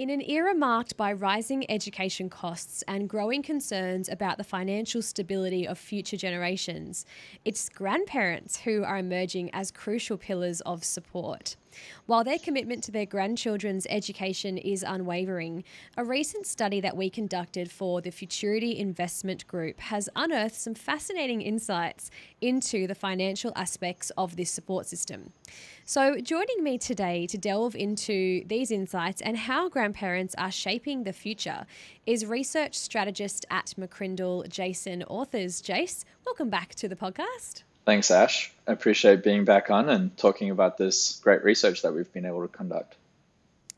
In an era marked by rising education costs and growing concerns about the financial stability of future generations, it's grandparents who are emerging as crucial pillars of support. While their commitment to their grandchildren's education is unwavering, a recent study that we conducted for the Futurity Investment Group has unearthed some fascinating insights into the financial aspects of this support system. So, joining me today to delve into these insights and how grandparents are shaping the future is research strategist at McCrindle, Jason Authers. Jace, welcome back to the podcast. Thanks, Ash. I appreciate being back on and talking about this great research that we've been able to conduct.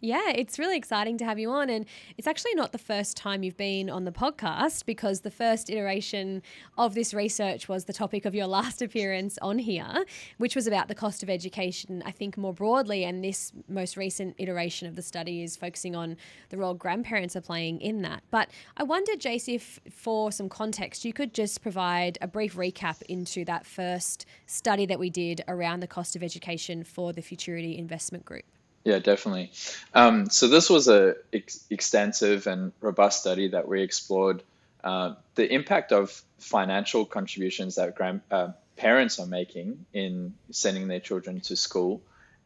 Yeah, it's really exciting to have you on. And it's actually not the first time you've been on the podcast because the first iteration of this research was the topic of your last appearance on here, which was about the cost of education, I think, more broadly. And this most recent iteration of the study is focusing on the role grandparents are playing in that. But I wonder, Jace, if for some context, you could just provide a brief recap into that first study that we did around the cost of education for the Futurity Investment Group. Yeah, definitely. Um, so this was a ex- extensive and robust study that we explored uh, the impact of financial contributions that grand, uh, parents are making in sending their children to school,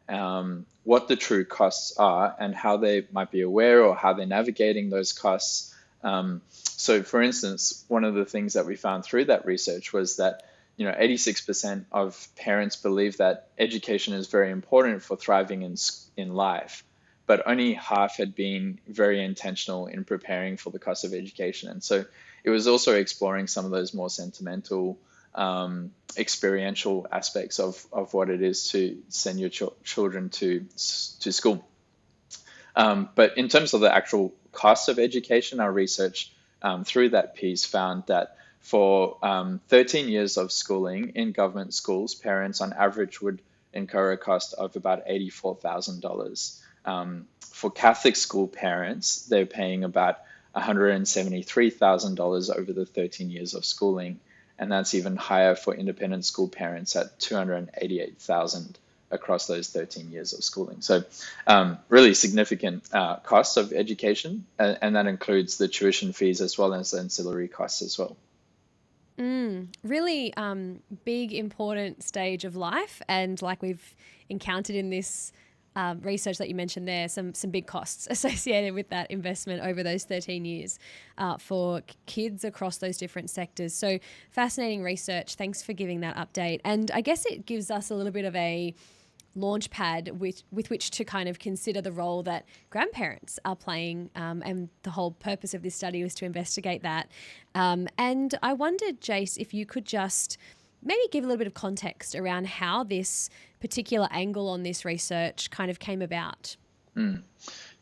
um, what the true costs are, and how they might be aware or how they're navigating those costs. Um, so, for instance, one of the things that we found through that research was that you know, 86% of parents believe that education is very important for thriving in, in life, but only half had been very intentional in preparing for the cost of education. And so it was also exploring some of those more sentimental, um, experiential aspects of, of what it is to send your ch- children to, to school. Um, but in terms of the actual cost of education, our research um, through that piece found that for um, 13 years of schooling in government schools, parents on average would incur a cost of about $84,000. Um, for Catholic school parents, they're paying about $173,000 over the 13 years of schooling, and that's even higher for independent school parents at 288,000 across those 13 years of schooling. So, um, really significant uh, costs of education, and, and that includes the tuition fees as well as ancillary costs as well. Mm, really um, big, important stage of life. And like we've encountered in this um, research that you mentioned there, some, some big costs associated with that investment over those 13 years uh, for kids across those different sectors. So, fascinating research. Thanks for giving that update. And I guess it gives us a little bit of a launch pad with, with which to kind of consider the role that grandparents are playing. Um, and the whole purpose of this study was to investigate that. Um, and I wondered, Jace, if you could just maybe give a little bit of context around how this particular angle on this research kind of came about. Mm.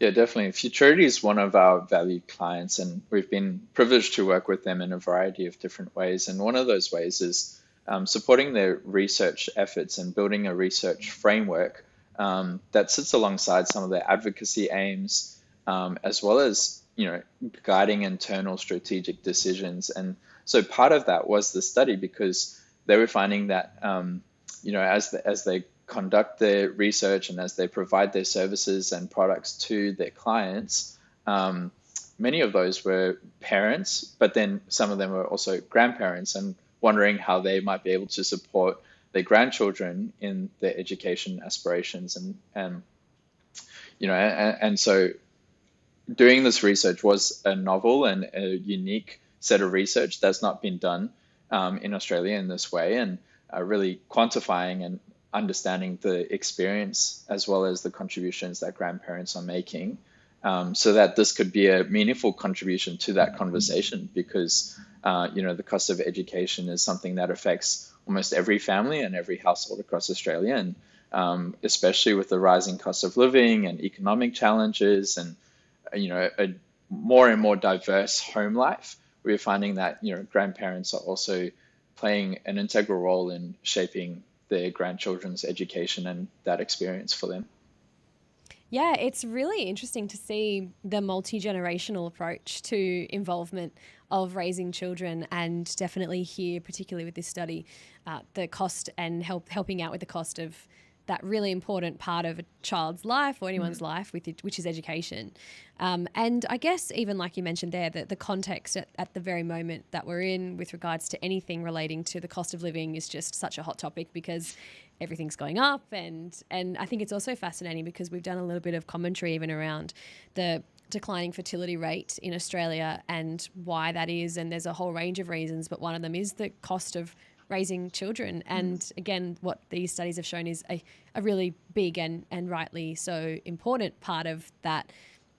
Yeah, definitely. Futurity is one of our valued clients, and we've been privileged to work with them in a variety of different ways. And one of those ways is um, supporting their research efforts and building a research framework um, that sits alongside some of their advocacy aims, um, as well as you know guiding internal strategic decisions. And so part of that was the study because they were finding that um, you know as the, as they conduct their research and as they provide their services and products to their clients. Um, many of those were parents, but then some of them were also grandparents. And wondering how they might be able to support their grandchildren in their education aspirations and and you know and, and so doing this research was a novel and a unique set of research that's not been done um, in Australia in this way and uh, really quantifying and understanding the experience as well as the contributions that grandparents are making um, so that this could be a meaningful contribution to that conversation because uh, you know, the cost of education is something that affects almost every family and every household across Australia, and um, especially with the rising cost of living and economic challenges, and you know, a more and more diverse home life. We're finding that you know grandparents are also playing an integral role in shaping their grandchildren's education and that experience for them. Yeah, it's really interesting to see the multi generational approach to involvement of raising children, and definitely here, particularly with this study, uh, the cost and help helping out with the cost of that really important part of a child's life or anyone's Mm-hmm. life, with it, which is education. Um, and I guess even like you mentioned there, that the context at, at the very moment that we're in with regards to anything relating to the cost of living is just such a hot topic because everything's going up. And and I think it's also fascinating because we've done a little bit of commentary even around the declining fertility rate in Australia and why that is. And there's a whole range of reasons but one of them is the cost of raising children. Mm. And again what these studies have shown is a, a really big and and rightly so important part of that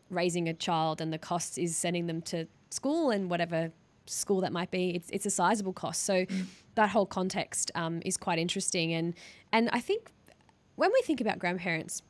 raising a child and the costs is sending them to school and whatever school that might be. It's it's a sizable cost. So mm. That whole context um, is quite interesting and and I think when we think about grandparents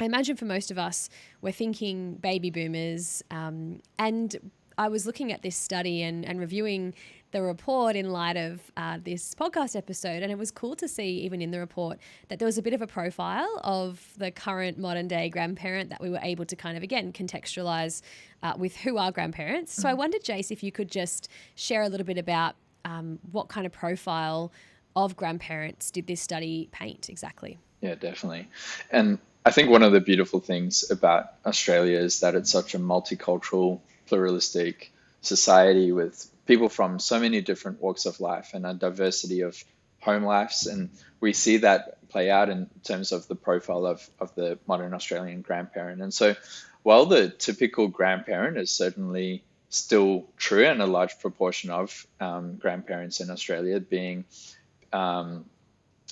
I imagine for most of us, we're thinking baby boomers. Um, and I was looking at this study and, and reviewing the report in light of uh, this podcast episode. And it was cool to see, even in the report, that there was a bit of a profile of the current modern day grandparent that we were able to kind of, again, contextualize uh, with who are grandparents. So I wondered, Jace, if you could just share a little bit about um, what kind of profile of grandparents did this study paint exactly? Yeah, definitely. And I think one of the beautiful things about Australia is that it's such a multicultural, pluralistic society with people from so many different walks of life and a diversity of home lives. And we see that play out in terms of the profile of, of the modern Australian grandparent. And so while the typical grandparent is certainly still true and a large proportion of um, grandparents in Australia being um,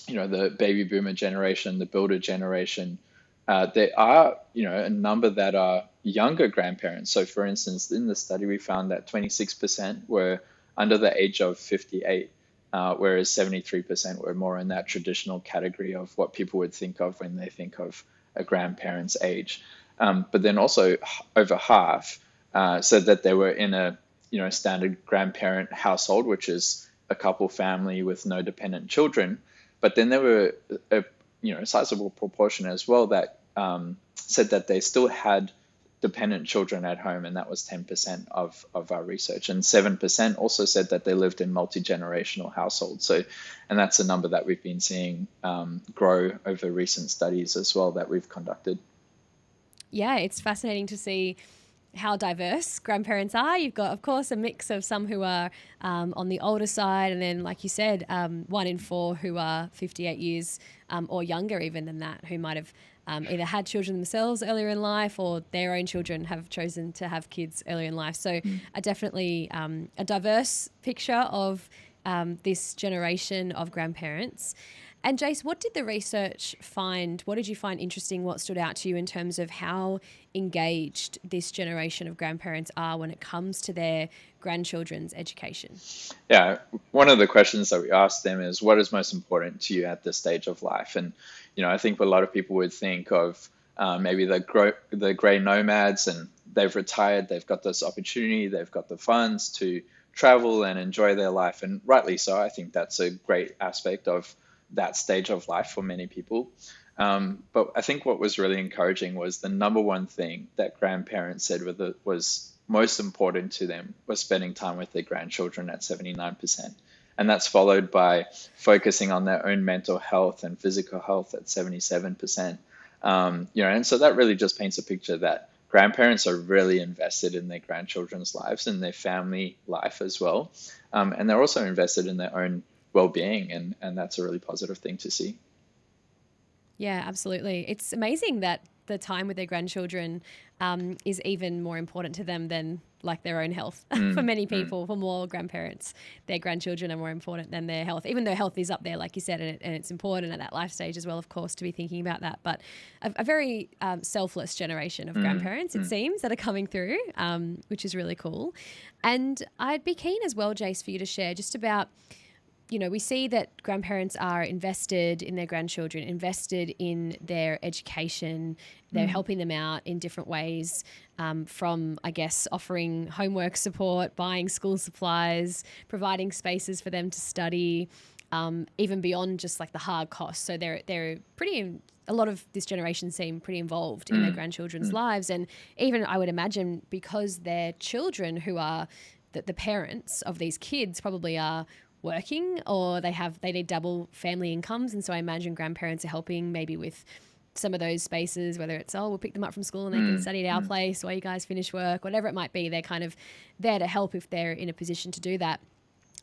you know the baby boomer generation, the builder generation, uh, there are you know a number that are younger grandparents. So, for instance, in the study, we found that 26% were under the age of 58, uh, whereas 73% were more in that traditional category of what people would think of when they think of a grandparent's age. Um, but then also over half uh, said that they were in a you know standard grandparent household, which is a couple family with no dependent children. But then there were a you know sizable proportion as well that um, said that they still had dependent children at home, and that was 10% of, of our research. And 7% also said that they lived in multi generational households. So, and that's a number that we've been seeing um, grow over recent studies as well that we've conducted. Yeah, it's fascinating to see how diverse grandparents are. You've got, of course, a mix of some who are um, on the older side, and then, like you said, um, one in four who are 58 years um, or younger, even than that, who might have um, either had children themselves earlier in life or their own children have chosen to have kids earlier in life. So, a definitely um, a diverse picture of um, this generation of grandparents. And Jace, what did the research find? What did you find interesting? What stood out to you in terms of how engaged this generation of grandparents are when it comes to their grandchildren's education? Yeah, one of the questions that we asked them is what is most important to you at this stage of life? And, you know, I think a lot of people would think of uh, maybe the, gro- the grey nomads and they've retired, they've got this opportunity, they've got the funds to travel and enjoy their life. And rightly so, I think that's a great aspect of that stage of life for many people. Um, but I think what was really encouraging was the number one thing that grandparents said it was most important to them was spending time with their grandchildren at 79%. And that's followed by focusing on their own mental health and physical health at 77%. Um, you know, and so that really just paints a picture that grandparents are really invested in their grandchildren's lives and their family life as well. Um, and they're also invested in their own well-being and and that's a really positive thing to see. Yeah absolutely. It's amazing that the time with their grandchildren um, is even more important to them than like their own health. Mm, for many people mm. for more grandparents their grandchildren are more important than their health. Even though health is up there like you said and, it, and it's important at that life stage as well of course to be thinking about that. But a, a very um, selfless generation of mm, grandparents it seems that are coming through um, which is really cool. And i'd be keen as well jace for you to share just about you know, we see that grandparents are invested in their grandchildren, invested in their education. They're mm. helping them out in different ways, um, from I guess offering homework support, buying school supplies, providing spaces for them to study, um, even beyond just like the hard costs. So they're they're pretty. A lot of this generation seem pretty involved in Mm. their grandchildren's lives, and even I would imagine because their children who are that the parents of these kids probably are working or they have they need double family incomes and so i imagine grandparents are helping maybe with some of those spaces whether it's oh we'll pick them up from school and they mm. can study at our mm. place while you guys finish work whatever it might be they're kind of there to help if they're in a position to do that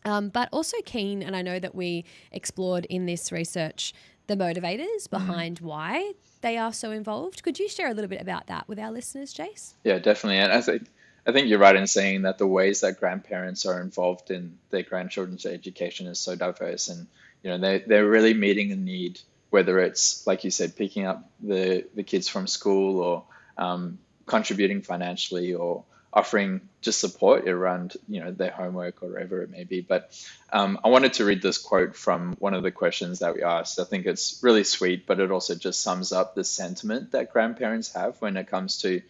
um, but also keen and i know that we explored in this research the motivators mm. behind mm. why they are so involved could you share a little bit about that with our listeners jace yeah definitely and i think I think you're right in saying that the ways that grandparents are involved in their grandchildren's education is so diverse, and you know they they're really meeting a need, whether it's like you said, picking up the the kids from school or um, contributing financially or offering just support around you know their homework or whatever it may be. But um, I wanted to read this quote from one of the questions that we asked. I think it's really sweet, but it also just sums up the sentiment that grandparents have when it comes to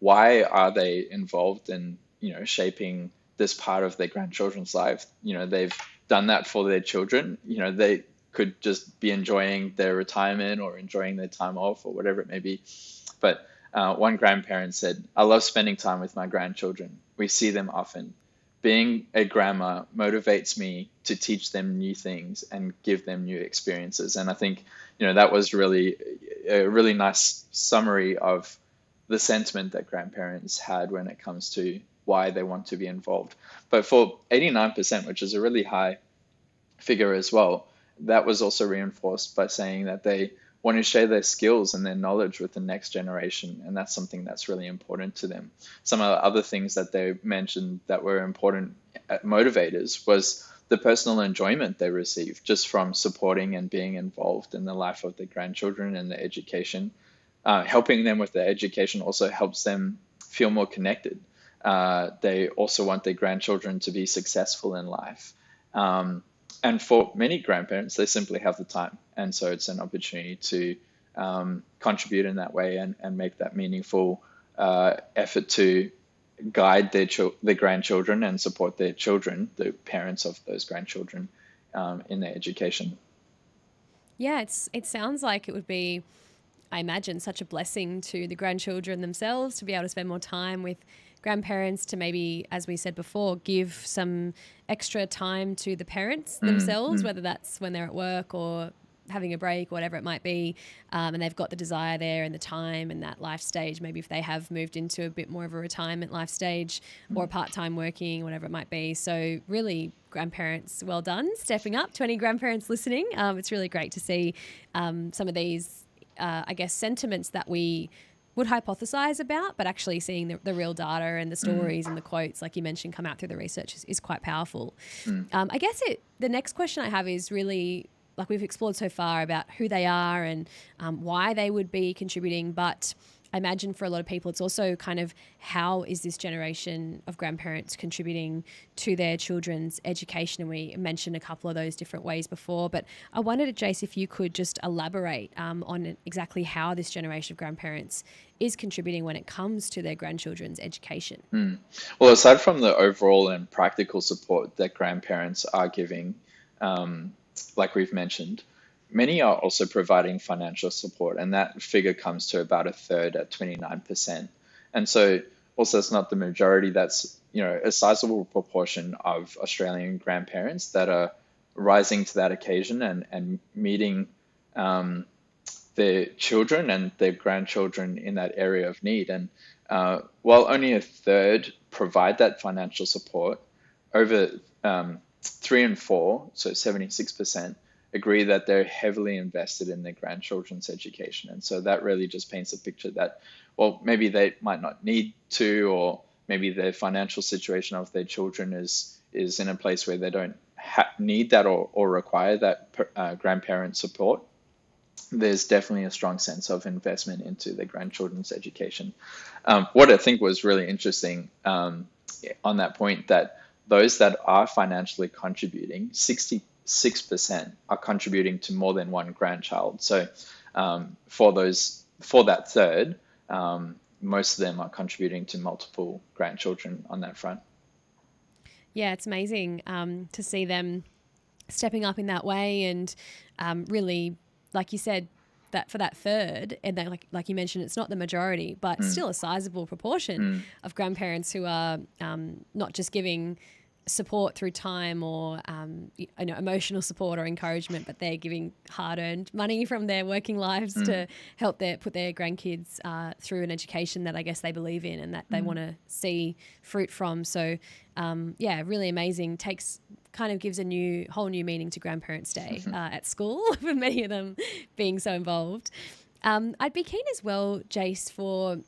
why are they involved in you know shaping this part of their grandchildren's life? You know they've done that for their children. You know they could just be enjoying their retirement or enjoying their time off or whatever it may be. But uh, one grandparent said i love spending time with my grandchildren. We see them often. Being a grandma motivates me to teach them new things and give them new experiences. And i think you know that was really a really nice summary of the sentiment that grandparents had when it comes to why they want to be involved. But for 89%, which is a really high figure as well, that was also reinforced by saying that they want to share their skills and their knowledge with the next generation. And that's something that's really important to them. Some of the other things that they mentioned that were important uh, motivators was the personal enjoyment they receive just from supporting and being involved in the life of their grandchildren and their education uh, helping them with their education also helps them feel more connected. Uh, they also want their grandchildren to be successful in life. Um, and for many grandparents, they simply have the time. And so it's an opportunity to um, contribute in that way and, and make that meaningful uh, effort to guide their, ch- their grandchildren and support their children, the parents of those grandchildren, um, in their education. Yeah, it's it sounds like it would be I imagine, such a blessing to the grandchildren themselves to be able to spend more time with grandparents to maybe, as we said before, give some extra time to the parents mm, themselves, mm. whether that's when they're at work or having a break, whatever it might be, um, and they've got the desire there and the time and that life stage. Maybe if they have moved into a bit more of a retirement life stage mm. or part time working, whatever it might be. So, really, grandparents, well done, stepping up. 20 grandparents listening. Um, it's really great to see um, some of these uh, I guess, sentiments that we would hypothesize about, but actually seeing the, the real data and the mm. stories mm. and the quotes, like you mentioned, come out through the research is, is quite powerful. Mm. Um, I guess it. The next question I have is really like we've explored so far about who they are and um, why they would be contributing, but I imagine for a lot of people, it's also kind of how is this generation of grandparents contributing to their children's education? And we mentioned a couple of those different ways before, but I wondered, Jace, if you could just elaborate um, on exactly how this generation of grandparents is contributing when it comes to their grandchildren's education. Mm. Well, aside from the overall and practical support that grandparents are giving, um, like we've mentioned, Many are also providing financial support, and that figure comes to about a third at 29%. And so, also, it's not the majority, that's you know a sizable proportion of Australian grandparents that are rising to that occasion and, and meeting um, their children and their grandchildren in that area of need. And uh, while only a third provide that financial support, over um, three and four, so 76%, agree that they're heavily invested in their grandchildren's education. And so that really just paints a picture that, well, maybe they might not need to, or maybe the financial situation of their children is is in a place where they don't ha- need that or, or require that uh, grandparent support. There's definitely a strong sense of investment into their grandchildren's education. Um, what I think was really interesting um, on that point that those that are financially contributing, 60 6% are contributing to more than one grandchild. So um, for those, for that third, um, most of them are contributing to multiple grandchildren on that front. Yeah, it's amazing um, to see them stepping up in that way and um, really, like you said, that for that third, and like like you mentioned, it's not the majority, but mm. still a sizable proportion mm. of grandparents who are um, not just giving support through time or um, you know emotional support or encouragement, but they're giving hard-earned money from their working lives mm. to help their put their grandkids uh, through an education that I guess they believe in and that they mm. want to see fruit from. So um, yeah, really amazing. Takes kind of gives a new whole new meaning to Grandparents' Day uh, at school for many of them being so involved. Um, I'd be keen as well, Jace, for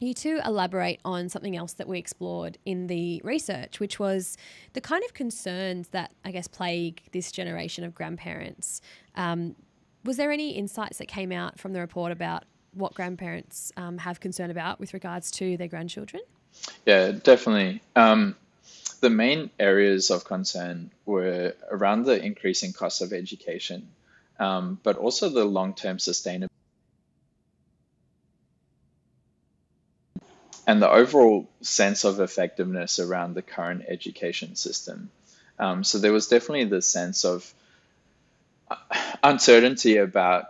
you to elaborate on something else that we explored in the research, which was the kind of concerns that I guess plague this generation of grandparents. Um, was there any insights that came out from the report about what grandparents um, have concern about with regards to their grandchildren? Yeah, definitely. Um, the main areas of concern were around the increasing cost of education, um, but also the long term sustainability and the overall sense of effectiveness around the current education system. Um, so there was definitely the sense of uh, uncertainty about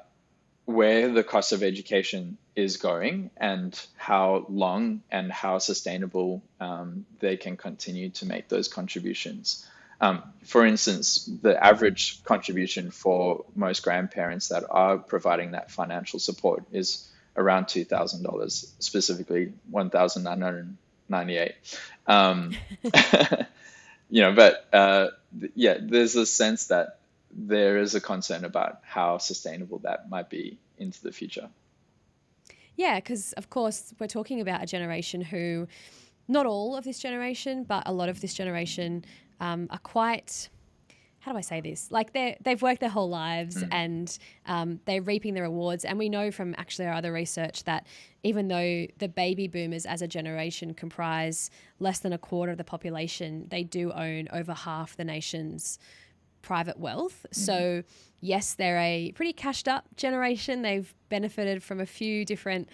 where the cost of education is going and how long and how sustainable um, they can continue to make those contributions. Um, for instance, the average contribution for most grandparents that are providing that financial support is around two thousand dollars, specifically one thousand nine hundred ninety-eight. Um, you know, but uh, yeah, there's a sense that there is a concern about how sustainable that might be into the future. Yeah, because of course we're talking about a generation who, not all of this generation, but a lot of this generation um, are quite how do I say this? Like they they've worked their whole lives mm. and um, they're reaping the rewards. And we know from actually our other research that even though the baby boomers as a generation comprise less than a quarter of the population, they do own over half the nation's private wealth. Mm. So yes, they're a pretty cashed up generation. They've benefited from a few different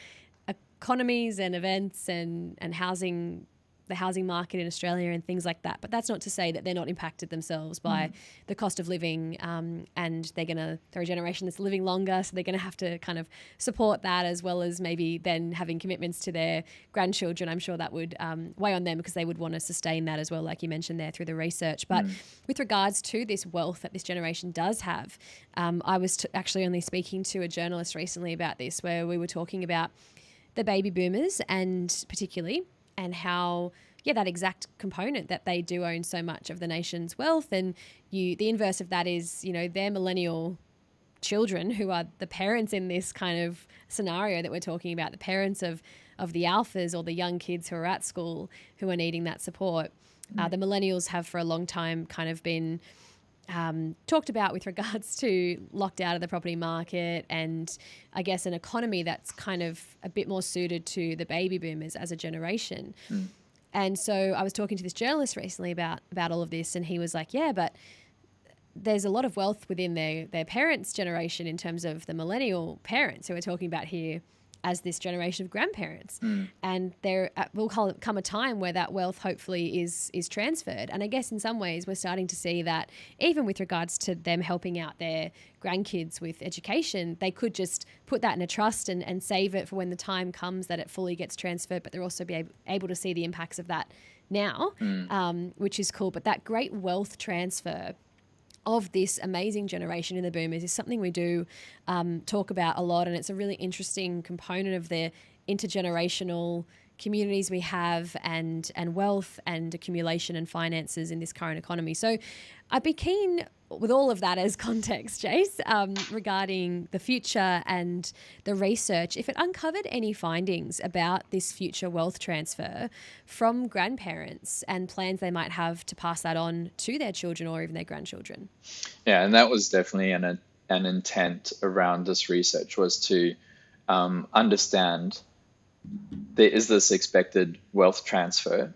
economies and events and and housing the housing market in Australia and things like that. But that's not to say that they're not impacted themselves by mm. the cost of living, um, and they're going to they're a generation that's living longer, so they're going to have to kind of support that as well as maybe then having commitments to their grandchildren. I'm sure that would um, weigh on them because they would want to sustain that as well, like you mentioned there through the research. But mm. with regards to this wealth that this generation does have, um, I was t- actually only speaking to a journalist recently about this, where we were talking about the baby boomers and particularly and how yeah that exact component that they do own so much of the nation's wealth and you the inverse of that is you know their millennial children who are the parents in this kind of scenario that we're talking about the parents of of the alphas or the young kids who are at school who are needing that support uh, mm. uh, the millennials have for a long time kind of been um, talked about with regards to locked out of the property market and I guess an economy that's kind of a bit more suited to the baby boomers as a generation. Mm. And so I was talking to this journalist recently about about all of this, and he was like, "Yeah, but there's a lot of wealth within their their parents' generation in terms of the millennial parents who we're talking about here." As this generation of grandparents. Mm. And there uh, will come a time where that wealth hopefully is is transferred. And I guess in some ways we're starting to see that even with regards to them helping out their grandkids with education, they could just put that in a trust and, and save it for when the time comes that it fully gets transferred. But they're also be able, able to see the impacts of that now, mm. um, which is cool. But that great wealth transfer of this amazing generation in the boomers is something we do um, talk about a lot, and it's a really interesting component of the intergenerational communities we have and and wealth and accumulation and finances in this current economy. So I'd be keen with all of that as context, Jace, um, regarding the future and the research, if it uncovered any findings about this future wealth transfer from grandparents and plans they might have to pass that on to their children or even their grandchildren. Yeah, and that was definitely an, an intent around this research was to um, understand there is this expected wealth transfer.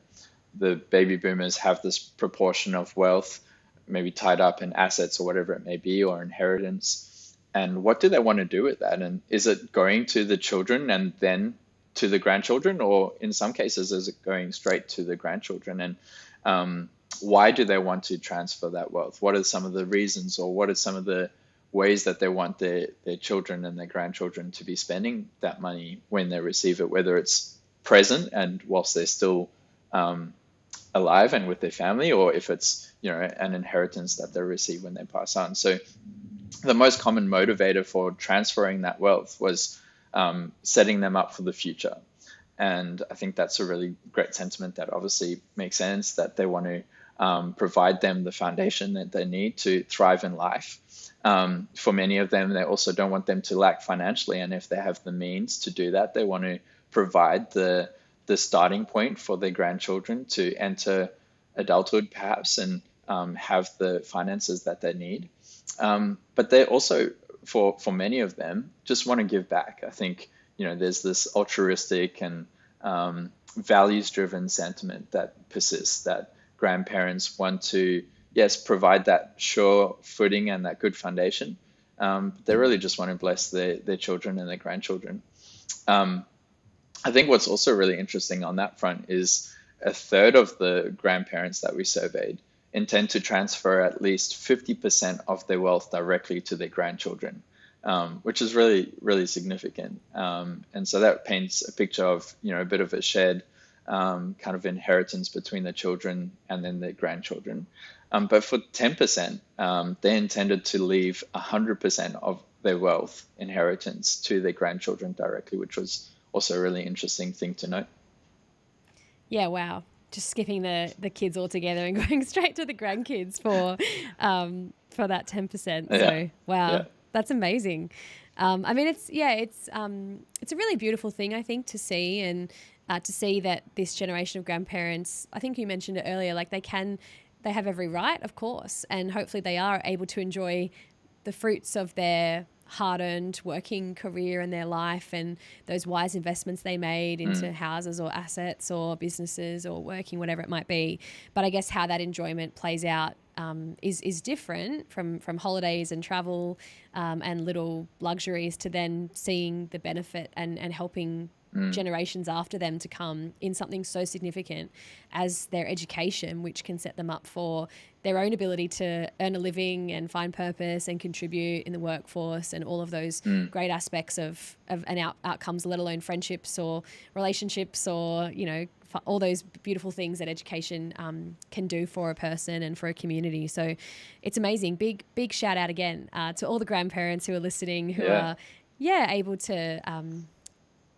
The baby boomers have this proportion of wealth maybe tied up in assets or whatever it may be or inheritance. And what do they want to do with that? And is it going to the children and then to the grandchildren? Or in some cases is it going straight to the grandchildren? And um, why do they want to transfer that wealth? What are some of the reasons or what are some of the ways that they want their, their children and their grandchildren to be spending that money when they receive it whether it's present and whilst they're still um, alive and with their family, or if it's you know an inheritance that they receive when they pass on. So the most common motivator for transferring that wealth was um, setting them up for the future. And I think that's a really great sentiment that obviously makes sense that they want to um, provide them the foundation that they need to thrive in life. Um, for many of them, they also don't want them to lack financially. And if they have the means to do that, they want to provide the, the starting point for their grandchildren to enter adulthood, perhaps, and um, have the finances that they need. Um, but they also, for for many of them, just want to give back. I think you know there's this altruistic and um, values-driven sentiment that persists. That grandparents want to yes provide that sure footing and that good foundation. Um, they really just want to bless their their children and their grandchildren. Um, I think what's also really interesting on that front is a third of the grandparents that we surveyed intend to transfer at least 50% of their wealth directly to their grandchildren, um, which is really, really significant. Um, and so that paints a picture of, you know, a bit of a shared um, kind of inheritance between the children and then their grandchildren. Um, but for 10%, um, they intended to leave 100% of their wealth inheritance to their grandchildren directly, which was also a really interesting thing to note. Yeah, wow just skipping the the kids altogether and going straight to the grandkids for um, for that ten percent. Yeah. So wow, yeah. that's amazing. Um, I mean, it's yeah, it's um, it's a really beautiful thing I think to see and uh, to see that this generation of grandparents. I think you mentioned it earlier. Like they can, they have every right, of course, and hopefully they are able to enjoy the fruits of their hard earned working career and their life and those wise investments they made into mm. houses or assets or businesses or working, whatever it might be. But I guess how that enjoyment plays out um, is is different from from holidays and travel um, and little luxuries to then seeing the benefit and and helping mm. generations after them to come in something so significant as their education, which can set them up for their own ability to earn a living and find purpose and contribute in the workforce and all of those mm. great aspects of, of and out, outcomes, let alone friendships or relationships or, you know, all those beautiful things that education um, can do for a person and for a community. So it's amazing. Big, big shout out again uh, to all the grandparents who are listening who yeah. are, yeah, able to um,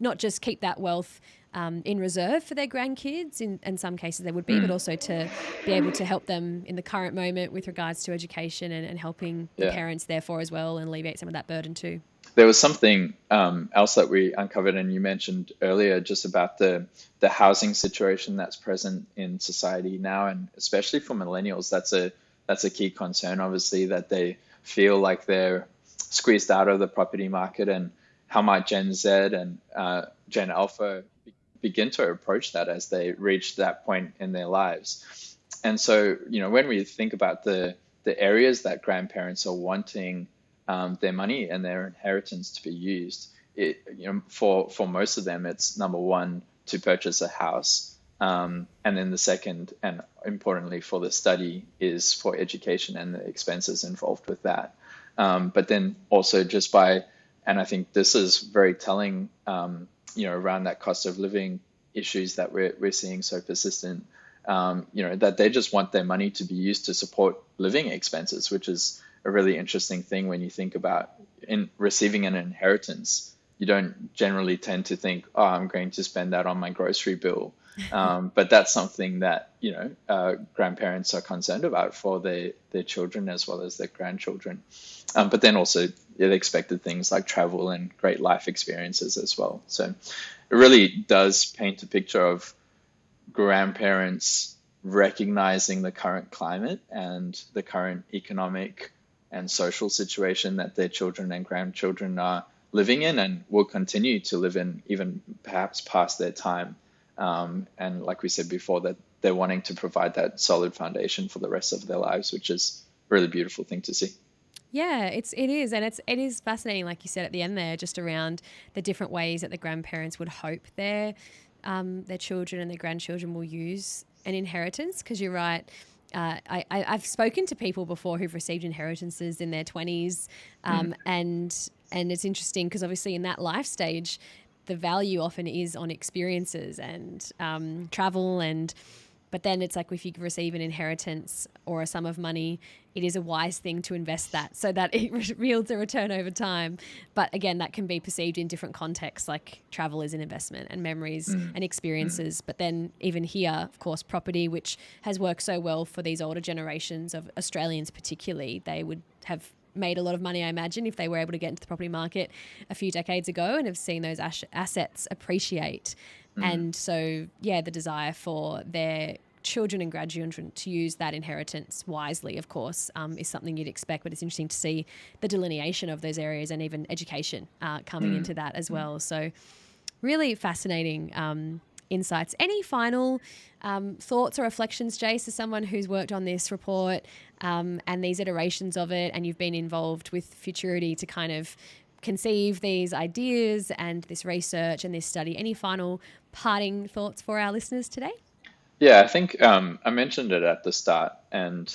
not just keep that wealth um, in reserve for their grandkids. In, in some cases, they would be, mm. but also to be able to help them in the current moment with regards to education and, and helping yeah. the parents, therefore, as well, and alleviate some of that burden too. There was something um, else that we uncovered, and you mentioned earlier, just about the the housing situation that's present in society now, and especially for millennials. That's a that's a key concern, obviously, that they feel like they're squeezed out of the property market and how might Gen Z and uh, Gen Alpha begin to approach that as they reach that point in their lives? And so, you know, when we think about the the areas that grandparents are wanting um, their money and their inheritance to be used, it, you know, for for most of them, it's number one to purchase a house, um, and then the second, and importantly for the study, is for education and the expenses involved with that. Um, but then also just by and I think this is very telling, um, you know, around that cost of living issues that we're, we're seeing so persistent. Um, you know, that they just want their money to be used to support living expenses, which is a really interesting thing when you think about in receiving an inheritance. You don't generally tend to think, oh, I'm going to spend that on my grocery bill. Um, but that's something that you know uh, grandparents are concerned about for their their children as well as their grandchildren. Um, but then also it expected things like travel and great life experiences as well. So it really does paint a picture of grandparents recognizing the current climate and the current economic and social situation that their children and grandchildren are living in and will continue to live in even perhaps past their time. Um, and like we said before, that they're wanting to provide that solid foundation for the rest of their lives, which is a really beautiful thing to see. Yeah, it's it is, and it's it is fascinating, like you said at the end there, just around the different ways that the grandparents would hope their um, their children and their grandchildren will use an inheritance. Because you're right. Uh, I, I, have spoken to people before who've received inheritances in their 20s, um, mm. and and it's interesting because obviously in that life stage, the value often is on experiences and um, travel and but then it's like if you receive an inheritance or a sum of money, it is a wise thing to invest that so that it yields a return over time. But again, that can be perceived in different contexts, like travel is an investment and memories mm. and experiences. Mm. But then, even here, of course, property, which has worked so well for these older generations of Australians, particularly, they would have made a lot of money, I imagine, if they were able to get into the property market a few decades ago and have seen those as- assets appreciate. Mm. And so, yeah, the desire for their children and grandchildren to use that inheritance wisely, of course, um, is something you'd expect. But it's interesting to see the delineation of those areas and even education uh, coming mm. into that as well. So, really fascinating um, insights. Any final um, thoughts or reflections, Jace, as someone who's worked on this report um, and these iterations of it, and you've been involved with Futurity to kind of conceive these ideas and this research and this study? Any final parting thoughts for our listeners today? Yeah, I think um, I mentioned it at the start, and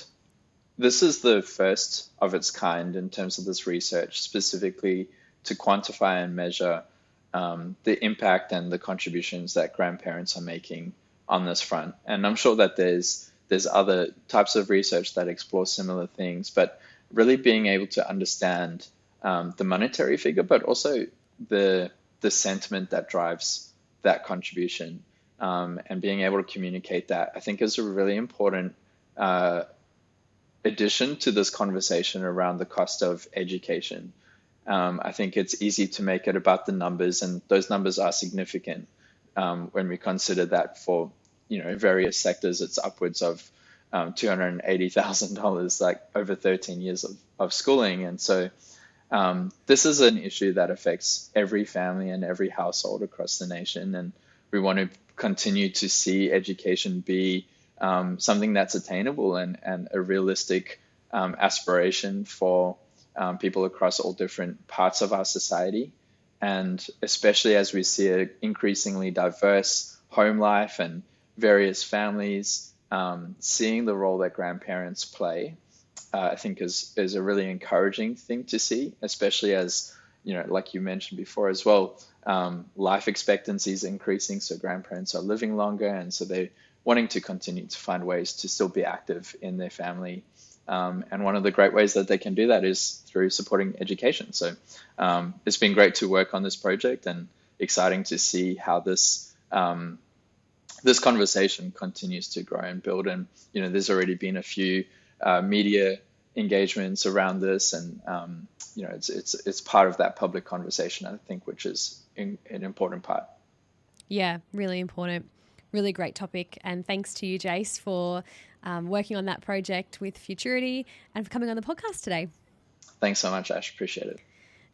this is the first of its kind in terms of this research, specifically to quantify and measure um, the impact and the contributions that grandparents are making on this front. And I'm sure that there's there's other types of research that explore similar things, but really being able to understand um, the monetary figure, but also the the sentiment that drives that contribution um, and being able to communicate that, I think, is a really important uh, addition to this conversation around the cost of education. Um, I think it's easy to make it about the numbers, and those numbers are significant um, when we consider that for you know various sectors, it's upwards of um, two hundred and eighty thousand dollars, like over thirteen years of, of schooling, and so. Um, this is an issue that affects every family and every household across the nation, and we want to continue to see education be um, something that's attainable and, and a realistic um, aspiration for um, people across all different parts of our society. And especially as we see an increasingly diverse home life and various families, um, seeing the role that grandparents play, uh, I think is, is a really encouraging thing to see, especially as, you know, like you mentioned before as well, um, life expectancy is increasing, so grandparents are living longer, and so they're wanting to continue to find ways to still be active in their family. Um, and one of the great ways that they can do that is through supporting education. So um, it's been great to work on this project and exciting to see how this um, this conversation continues to grow and build. And you know, there's already been a few uh, media engagements around this, and um, you know, it's it's it's part of that public conversation, I think, which is in, an important part. Yeah, really important. Really great topic. And thanks to you, Jace, for um, working on that project with Futurity and for coming on the podcast today. Thanks so much, Ash. Appreciate it.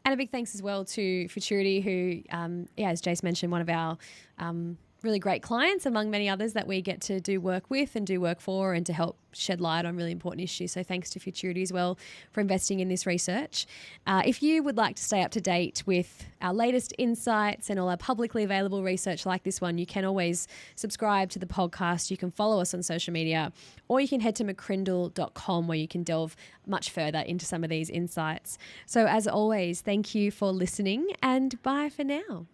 And a big thanks as well to Futurity, who, um, yeah, as Jace mentioned, one of our um, really great clients, among many others that we get to do work with and do work for and to help shed light on really important issues. So thanks to Futurity as well for investing in this research. Uh, if you would like to stay up to date with our latest insights and all our publicly available research like this one, you can always subscribe to the podcast. You can follow us on social media or you can head to mccrindle.com where you can delve much further into some of these insights. So as always, thank you for listening and bye for now.